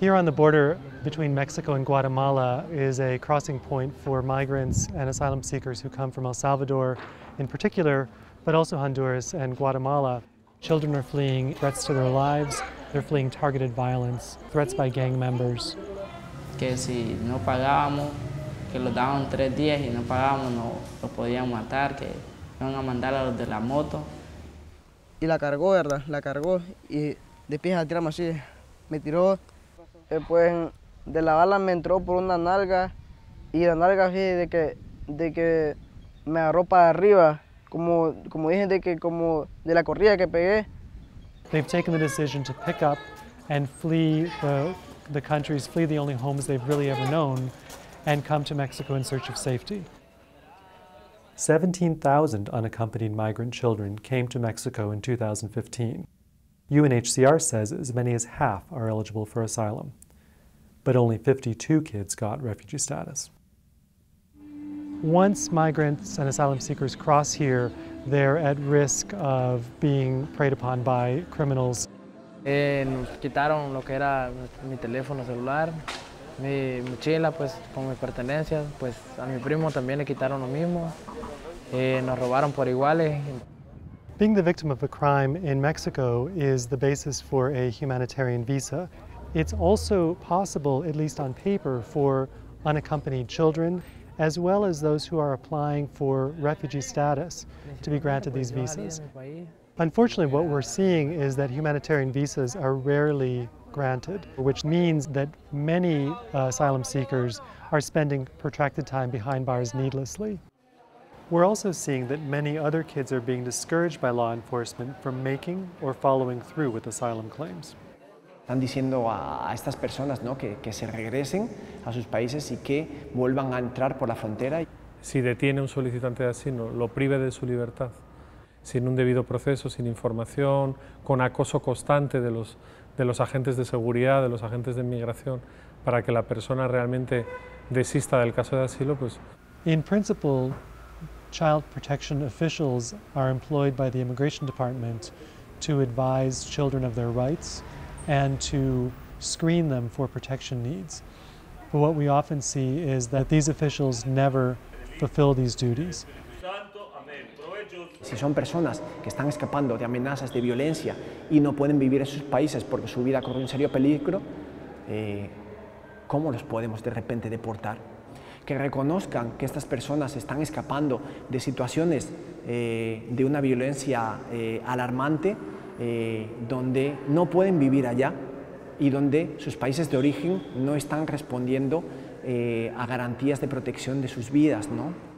Here on the border between Mexico and Guatemala is a crossing point for migrants and asylum seekers who come from El Salvador in particular, but also Honduras and Guatemala. Children are fleeing threats to their lives, they're fleeing targeted violence, threats by gang members. Que si no pagábamos, que los daban tres días y no pagábamos, no los podían matar, que iban a mandar a los de la moto. Y la cargó, ¿verdad? La cargó y de pies a tirarme así. Me tiró, eh, pues de la bala me entró por una nalga y la nalga de que, de que me arriba, como, como de que como de la corrida que pegué. They've taken the decision to pick up and flee the countries, flee the only homes they've really ever known, and come to Mexico in search of safety. 17,000 unaccompanied migrant children came to Mexico in 2015. UNHCR says as many as half are eligible for asylum, but only 52 kids got refugee status. Once migrants and asylum seekers cross here, they're at risk of being preyed upon by criminals. Eh, nos quitaron lo que era mi teléfono celular, mi mochila pues con mis pertenencias, pues a mi primo también le quitaron lo mismo, eh, nos. Being the victim of a crime in Mexico is the basis for a humanitarian visa. It's also possible, at least on paper, for unaccompanied children as well as those who are applying for refugee status to be granted these visas. Unfortunately, what we're seeing is that humanitarian visas are rarely granted, which means that many uh, asylum seekers are spending protracted time behind bars needlessly. We're also seeing that many other kids are being discouraged by law enforcement from making or following through with asylum claims. Están diciendo a, a estas personas ¿no? que, que, se regresen a sus países y que vuelvan a entrar por la frontera. Si detiene a un solicitante de asilo, lo prive de su libertad, sin un debido proceso, sin información, con acoso constante de los, de los agentes de seguridad, de los agentes de inmigración, para que la persona realmente desista del caso de asilo, pues... In principle, child protection officials are employed by the Immigration Department to advise children of their rights and to screen them for protection needs. But what we often see is that these officials never fulfill these duties. Si son personas que están escapando de amenazas de violencia y no pueden vivir en sus países porque su vida corre un serio peligro, eh, ¿cómo los podemos de repente deportar? Que reconozcan que estas personas están escapando de situaciones eh, de una violencia eh, alarmante eh, donde no pueden vivir allá y donde sus países de origen no están respondiendo a garantías de protección de sus vidas. ¿no?